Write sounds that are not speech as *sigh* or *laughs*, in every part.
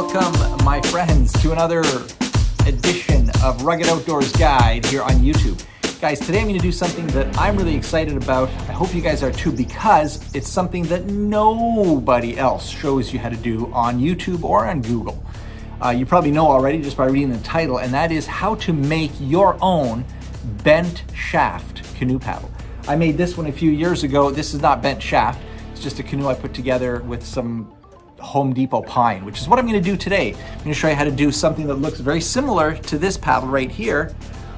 welcome, my friends, to another edition of Rugged Outdoors Guide here on YouTube. Guys, today I'm going to do something that I'm really excited about. I hope you guys are too because it's something that nobody else shows you how to do on YouTube or on Google. Uh, you probably know already just by reading the title, and that is how to make your own bent shaft canoe paddle. I made this one a few years ago. This is not bent shaft. It's just a canoe I put together with some Home Depot pine, which is what I'm gonna do today. I'm gonna show you how to do something that looks very similar to this paddle right here,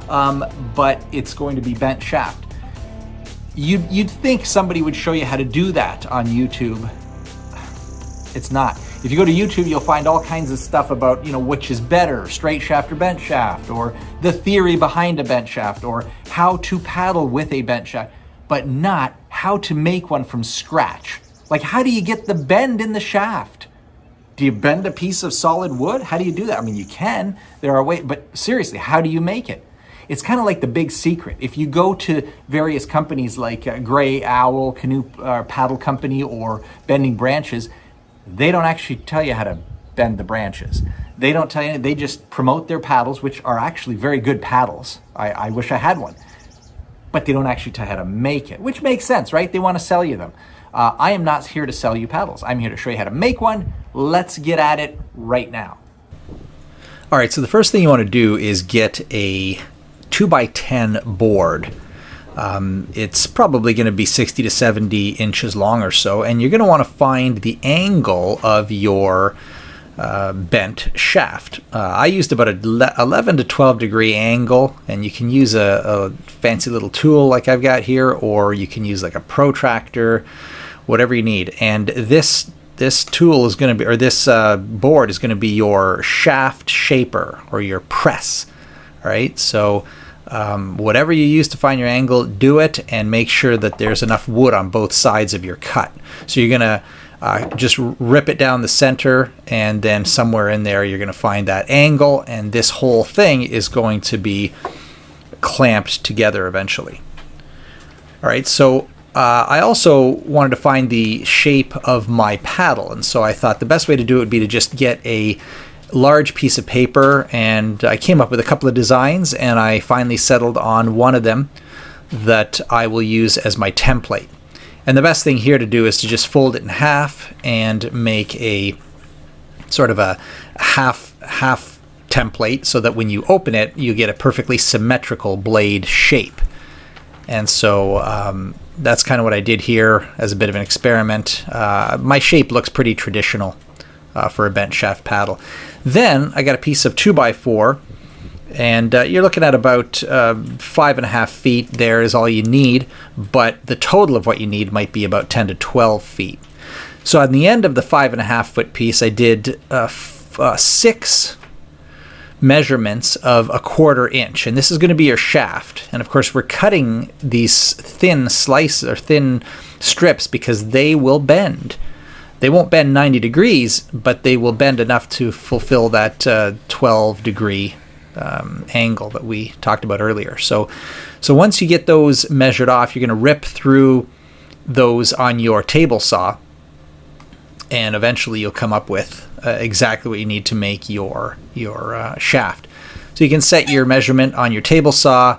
um, but it's going to be bent shaft. You'd, you'd think somebody would show you how to do that on YouTube. It's not. If you go to YouTube, you'll find all kinds of stuff about, you know, which is better, straight shaft or bent shaft, or the theory behind a bent shaft, or how to paddle with a bent shaft, but not how to make one from scratch. Like, how do you get the bend in the shaft? Do you bend a piece of solid wood? How do you do that? I mean, you can. There are ways, but seriously, how do you make it? It's kind of like the big secret. If you go to various companies like uh, Grey Owl Canoe uh, Paddle Company or Bending Branches, they don't actually tell you how to bend the branches. They don't tell you, they just promote their paddles, which are actually very good paddles. I, I wish I had one. But they don't actually tell you how to make it, which makes sense, right? They want to sell you them. Uh, I am not here to sell you paddles. I'm here to show you how to make one. Let's get at it right now. All right, so the first thing you want to do is get a 2x10 board. Um, it's probably going to be 60 to 70 inches long or so, and you're going to want to find the angle of your uh, bent shaft. Uh, I used about a 11 to 12 degree angle, and you can use a, a, fancy little tool like I've got here, or you can use like a protractor, whatever you need. And this this tool is going to be, or this uh, board is going to be your shaft shaper or your press. All right, so um, whatever you use to find your angle, do it and make sure that there's enough wood on both sides of your cut. So you're going to uh, just rip it down the center and then somewhere in there you're going to find that angle and this whole thing is going to be clamped together eventually. All right, so uh, I also wanted to find the shape of my paddle and so I thought the best way to do it would be to just get a large piece of paper and I came up with a couple of designs and I finally settled on one of them that I will use as my template. And the best thing here to do is to just fold it in half and make a sort of a half half template so that when you open it you get a perfectly symmetrical blade shape. And so um, that's kind of what I did here as a bit of an experiment. Uh, my shape looks pretty traditional uh, for a bent shaft paddle. Then I got a piece of 2x4 and uh, you're looking at about uh, five and a half feet there is all you need but the total of what you need might be about 10 to 12 feet so on the end of the five and a half foot piece i did uh, uh six measurements of a quarter inch. And this is going to be your shaft. And of course we're cutting these thin slices or thin strips because they will bend. They won't bend 90 degrees, but they will bend enough to fulfill that uh, 12 degree um, angle that we talked about earlier. So, so once you get those measured off, you're going to rip through those on your table saw, and eventually you'll come up with uh, exactly what you need to make your your uh, shaft. So you can set your measurement on your table saw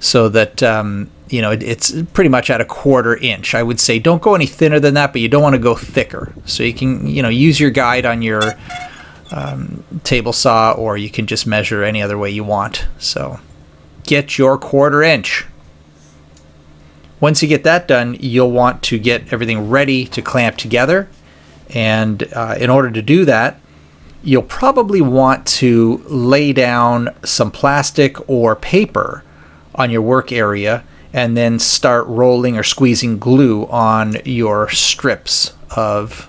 so that um, you know, it's pretty much at a quarter inch. I would say don't go any thinner than that, but you don't want to go thicker. So you can, you know, use your guide on your um, table saw, or you can just measure any other way you want. So get your quarter inch. Once you get that done, you'll want to get everything ready to clamp together. And uh, in order to do that, you'll probably want to lay down some plastic or paper on your work area and then start rolling or squeezing glue on your strips of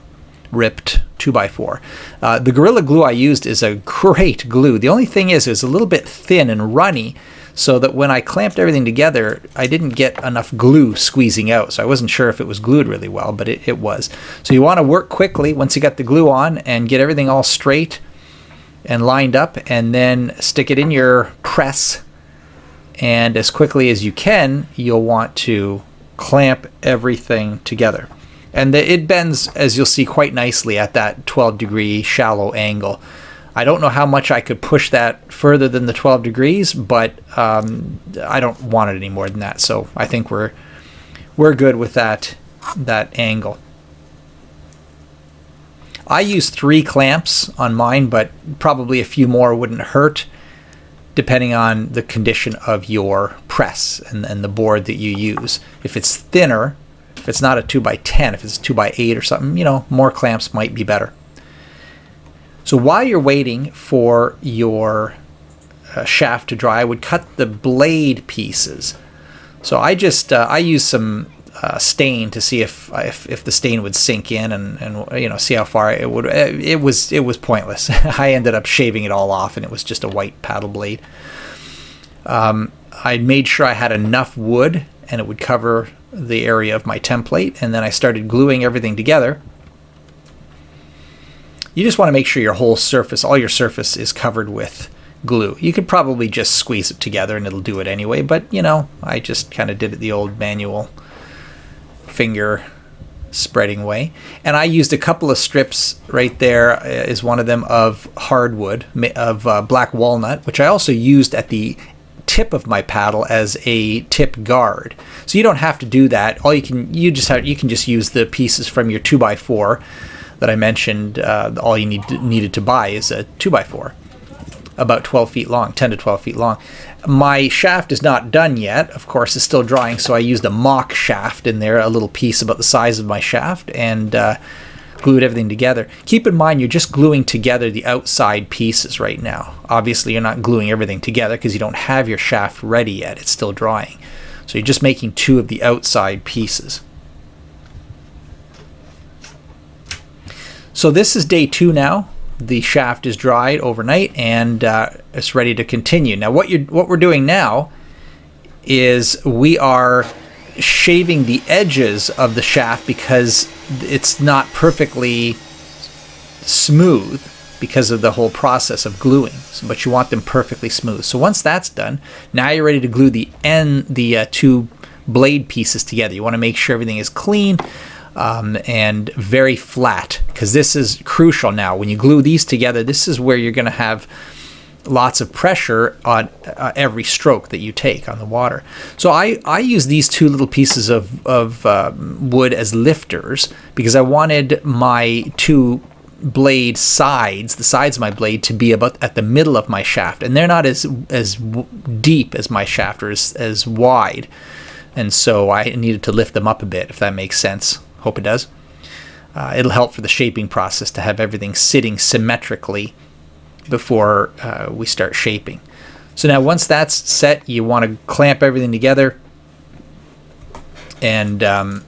ripped 2x4. Uh, the Gorilla Glue I used is a *laughs* great glue. The only thing is, it's a little bit thin and runny, so that when I clamped everything together, I didn't get enough glue squeezing out. So I wasn't sure if it was glued really well, but it, it was. So you want to work quickly once you got the glue on and get everything all straight and lined up, and then stick it in your press and as quickly as you can, you'll want to clamp everything together. And the, it bends, as you'll see, quite nicely at that 12 degree shallow angle. I don't know how much I could push that further than the 12 degrees, but um, I don't want it any more than that. So I think we're we're good with that that angle. I use three clamps on mine, but probably a few more wouldn't hurt depending on the condition of your press and, and the board that you use. If it's thinner, if it's not a 2x10, if it's a 2x8 or something, you know, more clamps might be better. So while you're waiting for your uh, shaft to dry, I would cut the blade pieces. So I just, uh, I use some uh, stain to see if, if if the stain would sink in and, and you know see how far it would. It was it was pointless. *laughs* I ended up shaving it all off, and it was just a white paddle blade. Um, I made sure I had enough wood, and it would cover the area of my template, and then I started gluing everything together. You just want to make sure your whole surface, all your surface, is covered with glue. You could probably just squeeze it together and it'll do it anyway, but you know, I just kind of did it the old manual finger spreading way. And I used a couple of strips right there uh, is one of them of hardwood of uh, black walnut, which I also used at the tip of my paddle as a tip guard. So you don't have to do that. All you can you just have you can just use the pieces from your two by four that I mentioned. Uh, all you need to, needed to buy is a two by four, about 12 feet long, 10 to 12 feet long. My shaft is not done yet. Of course, it's still drying, so I used a mock shaft in there, a little piece about the size of my shaft, and uh, glued everything together. Keep in mind, you're just gluing together the outside pieces right now. Obviously, you're not gluing everything together because you don't have your shaft ready yet. It's still drying. So you're just making two of the outside pieces. So this is day two now the shaft is dried overnight and uh, it's ready to continue. Now, what you what we're doing now is we are shaving the edges of the shaft because it's not perfectly smooth because of the whole process of gluing. But you want them perfectly smooth. So once that's done, now you're ready to glue the end, the uh, two blade pieces together. You want to make sure everything is clean um, and very flat because this is crucial now. When you glue these together, this is where you're going to have lots of pressure on uh, every stroke that you take on the water. So I, I use these two little pieces of, of uh, wood as lifters because I wanted my two blade sides, the sides of my blade, to be about at the middle of my shaft, and they're not as as deep as my shaft or as, as wide, and so I needed to lift them up a bit, if that makes sense. Hope it does. Uh, it'll help for the shaping process to have everything sitting symmetrically before uh, we start shaping. So now once that's set, you want to clamp everything together and um,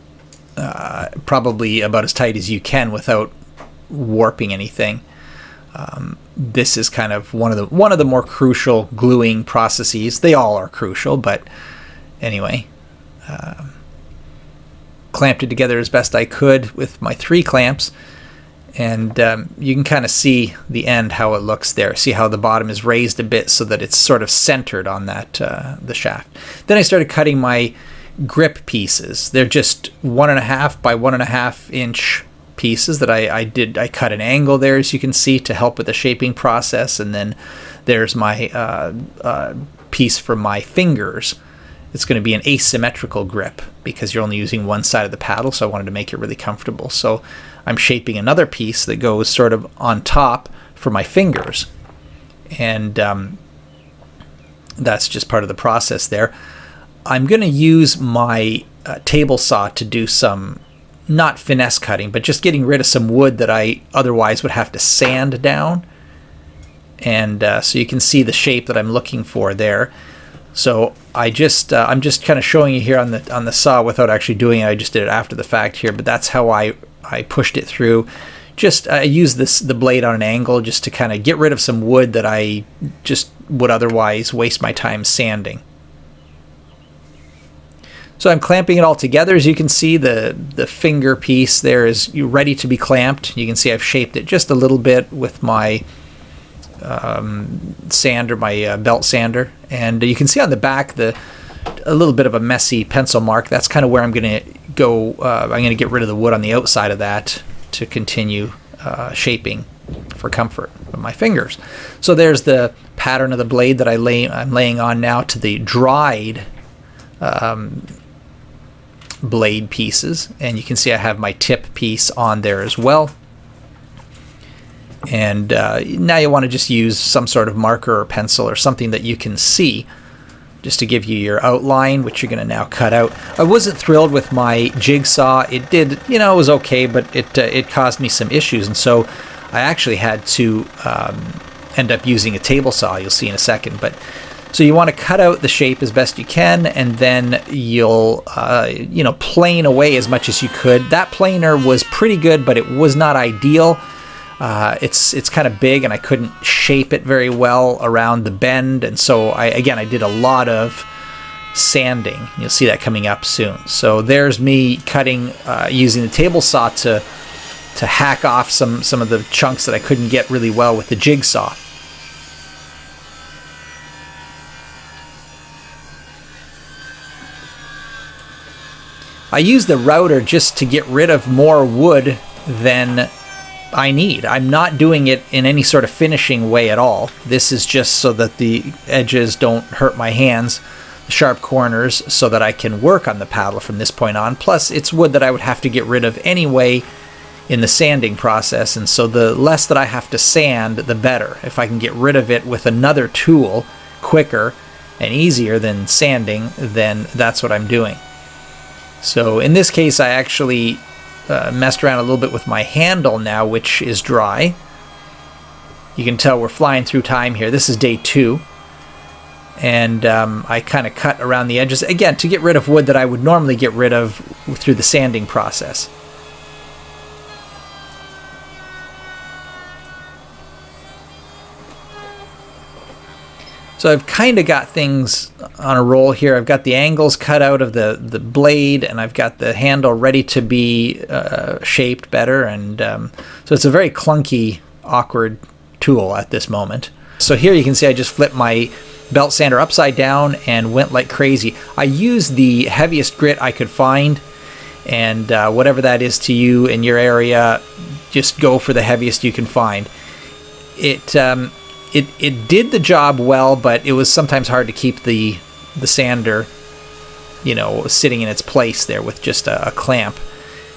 uh, probably about as tight as you can without warping anything. Um, this is kind of one of the one of the more crucial gluing processes. They all are crucial, but anyway. Um, clamped it together as best I could with my three clamps. And um, you can kind of see the end, how it looks there. See how the bottom is raised a bit so that it's sort of centered on that uh, the shaft. Then I started cutting my grip pieces. They're just one and a half by one and a half inch pieces that I, I did. I cut an angle there, as you can see, to help with the shaping process. And then there's my uh, uh, piece for my fingers it's going to be an asymmetrical grip because you're only using one side of the paddle, so I wanted to make it really comfortable. So I'm shaping another piece that goes sort of on top for my fingers. And um, that's just part of the process there. I'm going to use my uh, table saw to do some, not finesse cutting, but just getting rid of some wood that I otherwise would have to sand down. And uh, so you can see the shape that I'm looking for there. So I just uh, I'm just kind of showing you here on the on the saw without actually doing it. I just did it after the fact here, but that's how I I pushed it through. Just I used this the blade on an angle just to kind of get rid of some wood that I just would otherwise waste my time sanding. So I'm clamping it all together. As you can see, the, the finger piece there is ready to be clamped. You can see I've shaped it just a little bit with my um, sander, my uh, belt sander, and you can see on the back the a little bit of a messy pencil mark. That's kind of where I'm going to go. Uh, I'm going to get rid of the wood on the outside of that to continue uh, shaping for comfort of my fingers. So there's the pattern of the blade that I lay, I'm laying on now to the dried um, blade pieces. And you can see I have my tip piece on there as well. And uh, now you want to just use some sort of marker or pencil or something that you can see just to give you your outline, which you're going to now cut out. I wasn't thrilled with my jigsaw. It did, you know, it was okay, but it uh, it caused me some issues, and so I actually had to um, end up using a table saw. You'll see in a second, but. So you want to cut out the shape as best you can, and then you'll, uh, you know, plane away as much as you could. That planer was pretty good, but it was not ideal. Uh, it's it's kind of big, and I couldn't shape it very well around the bend, and so I again I did a lot of sanding. You'll see that coming up soon. So there's me cutting uh, using the table saw to to hack off some some of the chunks that I couldn't get really well with the jigsaw. I use the router just to get rid of more wood than I need. I'm not doing it in any sort of finishing way at all. This is just so that the edges don't hurt my hands, the sharp corners, so that I can work on the paddle from this point on. Plus, it's wood that I would have to get rid of anyway in the sanding process, and so the less that I have to sand, the better. If I can get rid of it with another tool quicker and easier than sanding, then that's what I'm doing. So in this case, I actually uh, messed around a little bit with my handle now, which is dry. You can tell we're flying through time here. This is day two. And um, I kind of cut around the edges, again, to get rid of wood that I would normally get rid of through the sanding process. So I've kind of got things on a roll here. I've got the angles cut out of the, the blade and I've got the handle ready to be uh, shaped better. And um, so it's a very clunky, awkward tool at this moment. So here you can see I just flipped my belt sander upside down and went like crazy. I used the heaviest grit I could find and uh, whatever that is to you in your area, just go for the heaviest you can find. It um, it it did the job well, but it was sometimes hard to keep the the sander, you know, sitting in its place there with just a, a clamp.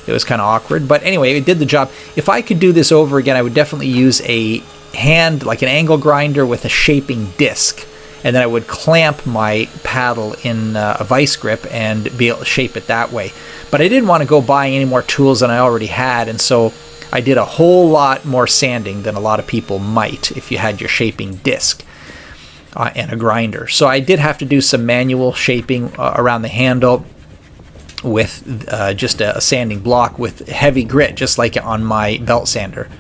It was kind of awkward, but anyway, it did the job. If I could do this over again, I would definitely use a hand like an angle grinder with a shaping disc, and then I would clamp my paddle in uh, a vice grip and be able to shape it that way. But I didn't want to go buying any more tools than I already had, and so I did a whole lot more sanding than a lot of people might if you had your shaping disc uh, and a grinder. So I did have to do some manual shaping uh, around the handle with uh, just a, a, sanding block with heavy grit, just like on my belt sander.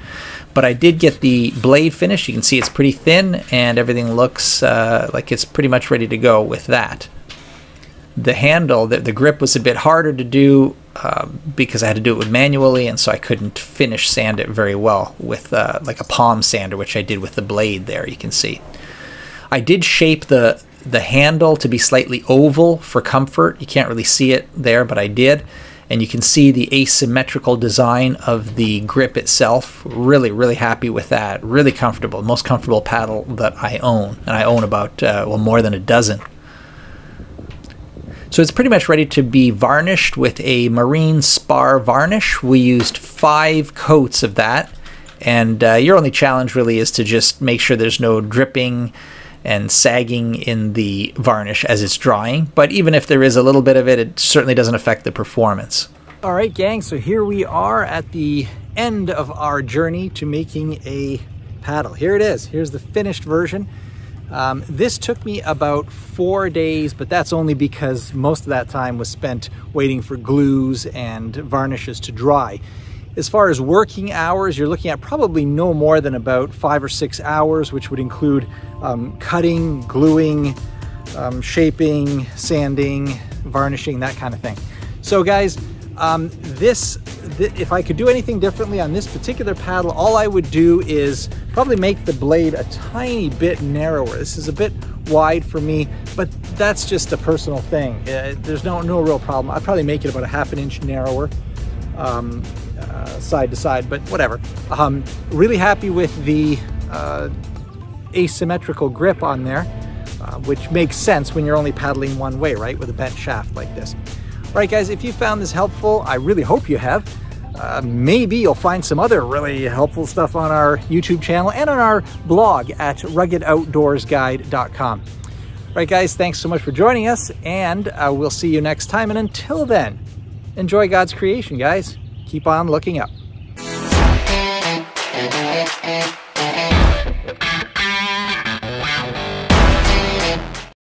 But I did get the blade finished. You can see it's pretty thin and everything looks uh, like it's pretty much ready to go with that. The handle, the, the grip was a bit harder to do um, because I had to do it manually, and so I couldn't finish sand it very well with uh, like a palm sander, which I did with the blade there. You can see. I did shape the the handle to be slightly oval for comfort. You can't really see it there, but I did. And you can see the asymmetrical design of the grip itself. Really, really happy with that. Really comfortable. Most comfortable paddle that I own. And I own about, uh, well, more than a dozen. So it's pretty much ready to be varnished with a marine spar varnish. We used five coats of that. And uh, your only challenge really is to just make sure there's no dripping and sagging in the varnish as it's drying. But even if there is a little bit of it, it certainly doesn't affect the performance. All right, gang, so here we are at the end of our journey to making a paddle. Here it is. Here's the finished version. Um, this took me about four days, but that's only because most of that time was spent waiting for glues and varnishes to dry. As far as working hours, you're looking at probably no more than about five or six hours, which would include um, cutting, gluing, um, shaping, sanding, varnishing, that kind of thing. So guys, Um, this, th if I could do anything differently on this particular paddle, all I would do is probably make the blade a tiny bit narrower. This is a bit wide for me, but that's just a personal thing. Uh, there's no, no real problem. I'd probably make it about a half an inch narrower. Um, uh, side to side, but whatever. Um, really happy with the uh, asymmetrical grip on there, uh, which makes sense when you're only paddling one way, right, with a bent shaft like this. Right, guys, if you found this helpful, I really hope you have. Uh, maybe you'll find some other really helpful stuff on our YouTube channel and on our blog at ruggedoutdoorsguide.com. Right, guys, thanks so much for joining us, and uh, we'll see you next time. And until then, enjoy God's creation, guys. Keep on looking up.